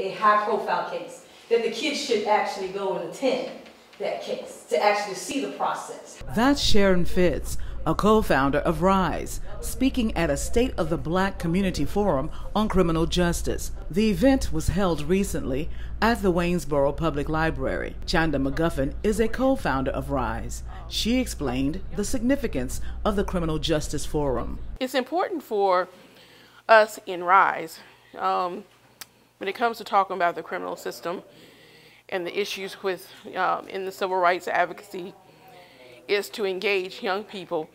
A high profile case that the kids should actually go and attend that case to actually see the process. That's Sharon Fitz, a co founder of RISE, speaking at a State of the Black Community Forum on Criminal Justice. The event was held recently at the Waynesboro Public Library. Chanda McGuffin is a co founder of RISE. She explained the significance of the Criminal Justice Forum. It's important for us in RISE um, when it comes to talking about the criminal system and the issues with um, in the civil rights advocacy is to engage young people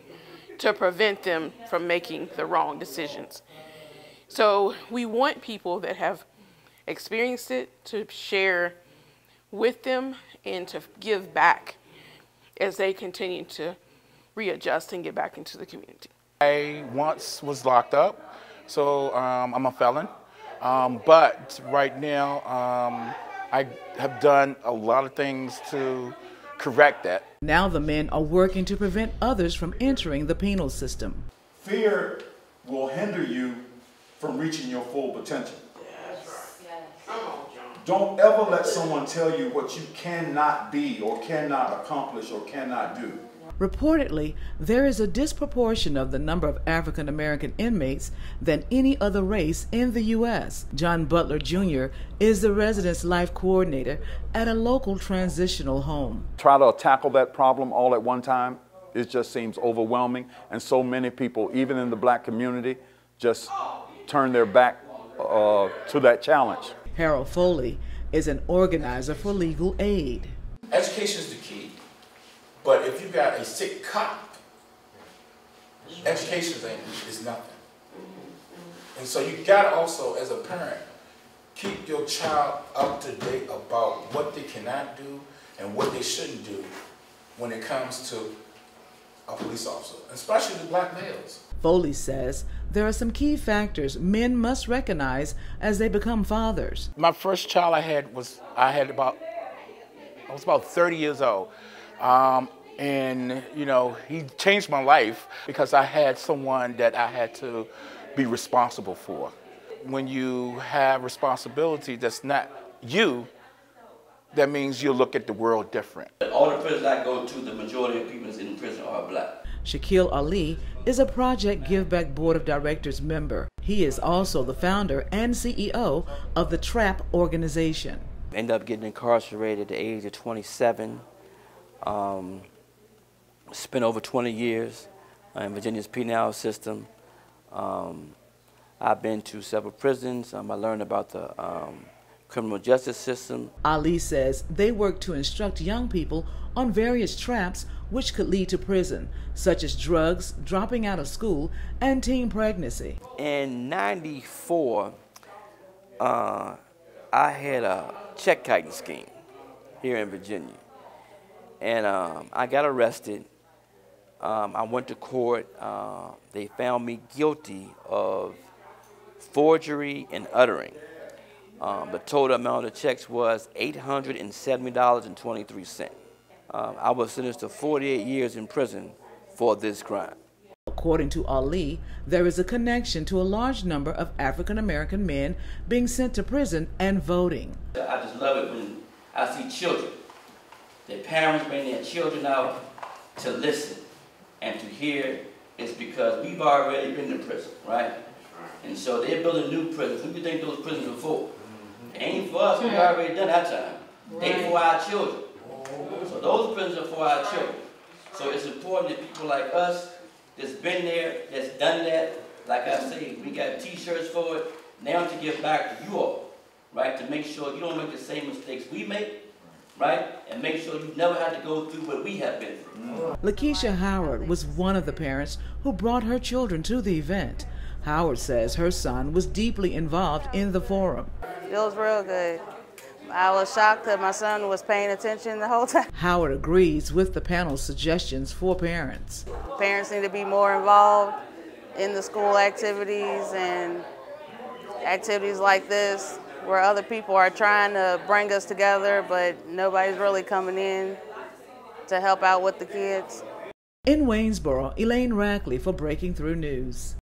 to prevent them from making the wrong decisions. So we want people that have experienced it to share with them and to give back as they continue to readjust and get back into the community. I once was locked up, so um, I'm a felon. Um, but right now, um, I have done a lot of things to correct that. Now the men are working to prevent others from entering the penal system. Fear will hinder you from reaching your full potential. Yes. Don't ever let someone tell you what you cannot be or cannot accomplish or cannot do. Reportedly, there is a disproportion of the number of African American inmates than any other race in the U.S. John Butler Jr. is the residence life coordinator at a local transitional home. Try to tackle that problem all at one time, it just seems overwhelming. And so many people, even in the black community, just turn their back uh, to that challenge. Harold Foley is an organizer for legal aid. Education is the key. But if you got a sick cop, education is nothing. And so you got to also, as a parent, keep your child up to date about what they cannot do and what they shouldn't do when it comes to a police officer, especially the black males. Foley says there are some key factors men must recognize as they become fathers. My first child I had was I had about I was about 30 years old. Um, and, you know, he changed my life because I had someone that I had to be responsible for. When you have responsibility that's not you, that means you look at the world different. All the prisons I go to, the majority of people in prison are black. Shaquille Ali is a Project Give Back Board of Directors member. He is also the founder and CEO of the TRAP organization. End up getting incarcerated at the age of 27. Um, spent over 20 years in Virginia's penal system. Um, I've been to several prisons. Um, I learned about the um, criminal justice system. Ali says they work to instruct young people on various traps which could lead to prison, such as drugs, dropping out of school, and teen pregnancy. In 94, uh, I had a check kiting scheme here in Virginia. And um, I got arrested um, I went to court. Uh, they found me guilty of forgery and uttering. Um, the total amount of checks was $870.23. Um, I was sentenced to 48 years in prison for this crime. According to Ali, there is a connection to a large number of African American men being sent to prison and voting. I just love it when I see children. Their parents bring their children out to listen and to hear is because we've already been in prison, right? And so they're building new prisons. Who do you think those prisons are for? Mm-hmm. It ain't for us. We already done that time. They for our children. Oh. So those prisons are for our children. So it's important that people like us that's been there, that's done that, like I say, we got t-shirts for it, now to give back to you all, right? To make sure you don't make the same mistakes we make, right? And make sure you never have to go through what we have been through. Mm. Lakeisha Howard was one of the parents who brought her children to the event. Howard says her son was deeply involved in the forum. It was real good. I was shocked that my son was paying attention the whole time. Howard agrees with the panel's suggestions for parents. Parents need to be more involved in the school activities and activities like this where other people are trying to bring us together, but nobody's really coming in to help out with the kids. In Waynesboro, Elaine Rackley for Breaking Through News.